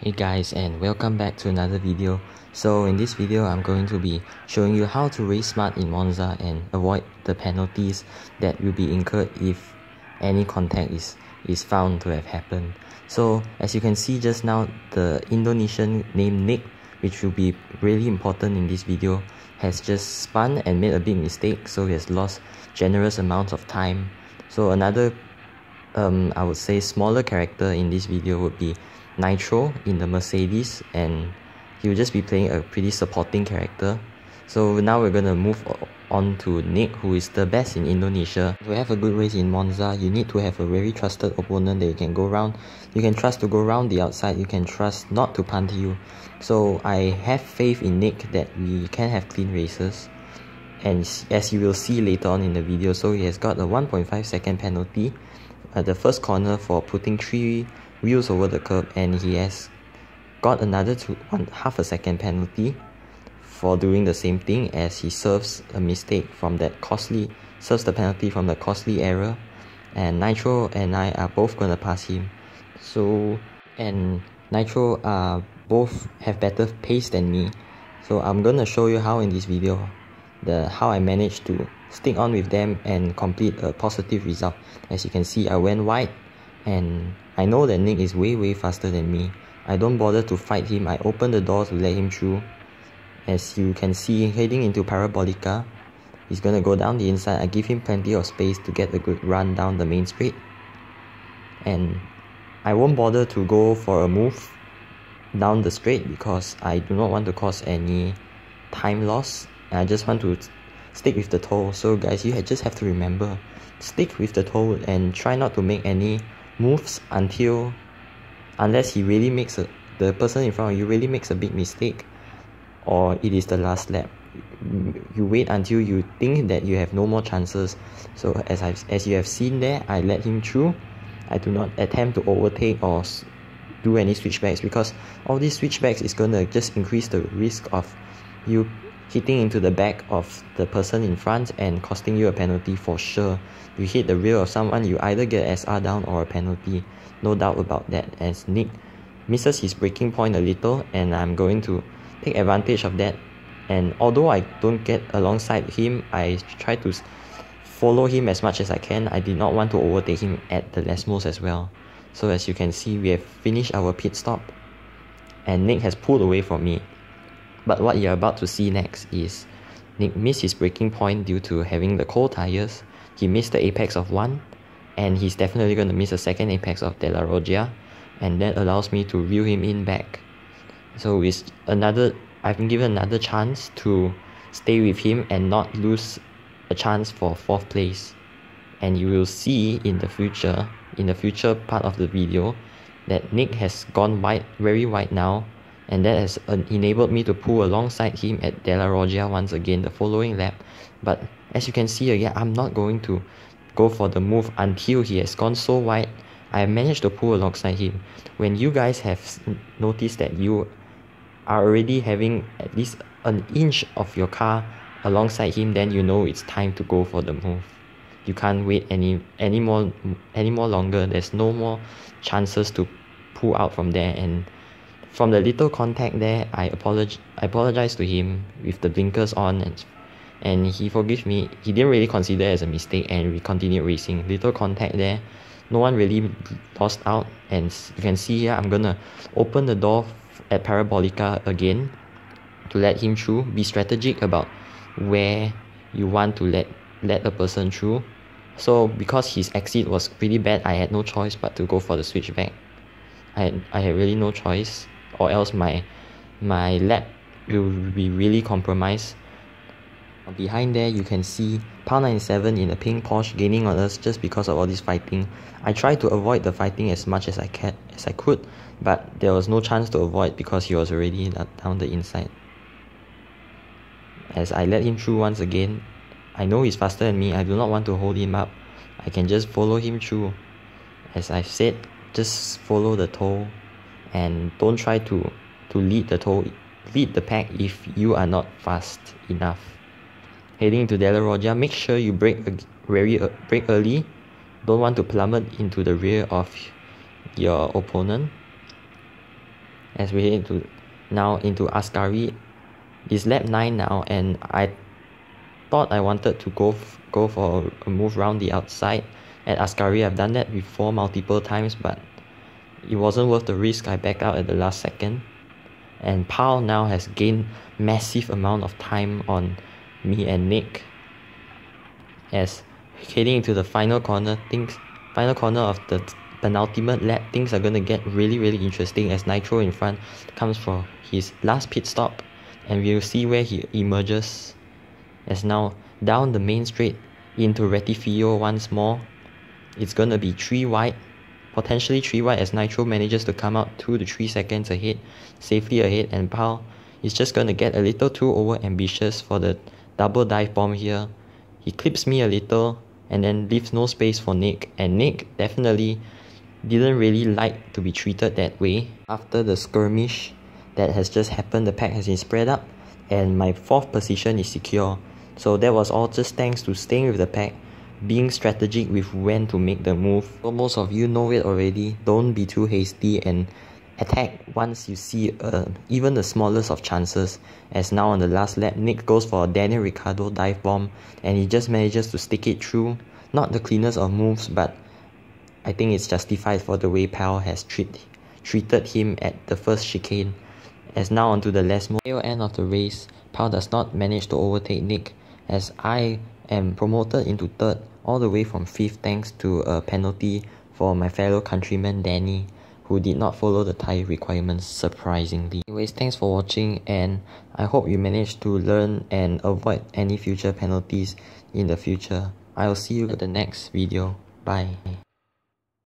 Hey guys and welcome back to another video. So in this video I'm going to be showing you how to race smart in Monza and avoid the penalties that will be incurred if any contact is, is found to have happened. So as you can see just now the Indonesian named Nick which will be really important in this video has just spun and made a big mistake so he has lost generous amounts of time. So another um, I would say smaller character in this video would be Nitro in the Mercedes and he will just be playing a pretty supporting character. So now we're gonna move on to Nick who is the best in Indonesia. To have a good race in Monza, you need to have a very trusted opponent that you can go around. You can trust to go around the outside, you can trust not to punt you. So I have faith in Nick that we can have clean races. And as you will see later on in the video, so he has got a 1.5 second penalty at the first corner for putting 3 wheels over the curb and he has got another two, one, half a second penalty for doing the same thing as he serves a mistake from that costly serves the penalty from the costly error and Nitro and I are both gonna pass him. So and Nitro are both have better pace than me. So I'm gonna show you how in this video the how I managed to stick on with them and complete a positive result. As you can see I went wide and I know that Nick is way way faster than me. I don't bother to fight him, I open the door to let him through. As you can see, heading into Parabolica, he's gonna go down the inside. I give him plenty of space to get a good run down the main straight. And I won't bother to go for a move down the straight because I do not want to cause any time loss. I just want to stick with the tow. So guys, you just have to remember, stick with the tow and try not to make any moves until unless he really makes a the person in front of you really makes a big mistake or it is the last lap you wait until you think that you have no more chances. So as i as you have seen there I let him through. I do not attempt to overtake or do any switchbacks because all these switchbacks is gonna just increase the risk of you hitting into the back of the person in front and costing you a penalty for sure. You hit the rear of someone, you either get SR down or a penalty. No doubt about that. As Nick misses his braking point a little, and I'm going to take advantage of that. And although I don't get alongside him, I try to follow him as much as I can. I did not want to overtake him at the Lesmos as well. So as you can see, we have finished our pit stop. And Nick has pulled away from me. But what you're about to see next is Nick missed his braking point due to having the cold tires. He missed the apex of one, and he's definitely going to miss a second apex of Della Roggia, and that allows me to reel him in back. So it's another. I've been given another chance to stay with him and not lose a chance for fourth place. And you will see in the future, in the future part of the video, that Nick has gone wide, very wide now, and that has uh, enabled me to pull alongside him at Della Roggia once again the following lap. But as you can see again I'm not going to go for the move until he has gone so wide. I managed to pull alongside him. When you guys have noticed that you are already having at least an inch of your car alongside him then you know it's time to go for the move. You can't wait any any more any more longer. There's no more chances to pull out from there and from the little contact there, I apolog I apologized to him with the blinkers on and and he forgave me. He didn't really consider it as a mistake and we continued racing. Little contact there, no one really lost out and you can see here I'm gonna open the door at Parabolica again to let him through. Be strategic about where you want to let let a person through. So because his exit was pretty bad, I had no choice but to go for the switchback. I had, I had really no choice or else my my lap will be really compromised. Behind there you can see Power 97 in a pink Porsche gaining on us just because of all this fighting. I tried to avoid the fighting as much as I can as I could but there was no chance to avoid because he was already down the inside. As I let him through once again I know he's faster than me I do not want to hold him up. I can just follow him through. As I've said just follow the tow and don't try to to lead the tow lead the pack if you are not fast enough heading to Della Roggia make sure you brake very uh, brake early don't want to plummet into the rear of your opponent as we head into now into Ascari. It's lap 9 now and I thought I wanted to go go for a move around the outside at Ascari. I've done that before multiple times but it wasn't worth the risk. I back out at the last second. And Paul now has gained massive amount of time on me and Nick as heading into the final corner things final corner of the penultimate lap things are gonna get really really interesting as Nitro in front comes for his last pit stop and we'll see where he emerges as now down the main straight into Rettifilo once more it's gonna be 3 wide potentially 3 wide as Nitro manages to come out 2 to 3 seconds ahead safely ahead and Paul is just gonna get a little too over ambitious for the double dive bomb here he clips me a little and then leaves no space for Nick and Nick definitely didn't really like to be treated that way. After the skirmish that has just happened, the pack has been spread up and my fourth position is secure. So that was all just thanks to staying with the pack, being strategic with when to make the move. So most of you know it already, don't be too hasty and attack once you see uh, even the smallest of chances. As now on the last lap Nick goes for a Daniel Ricciardo dive bomb and he just manages to stick it through. Not the cleanest of moves but I think it's justified for the way Pal has treat, treated him at the first chicane. As now onto the last tail end of the race Pal does not manage to overtake Nick. As I am promoted into third all the way from fifth thanks to a penalty for my fellow countryman Danny who did not follow the tie requirements surprisingly. Anyways, thanks for watching and I hope you managed to learn and avoid any future penalties in the future. I'll see you at the next video. Bye.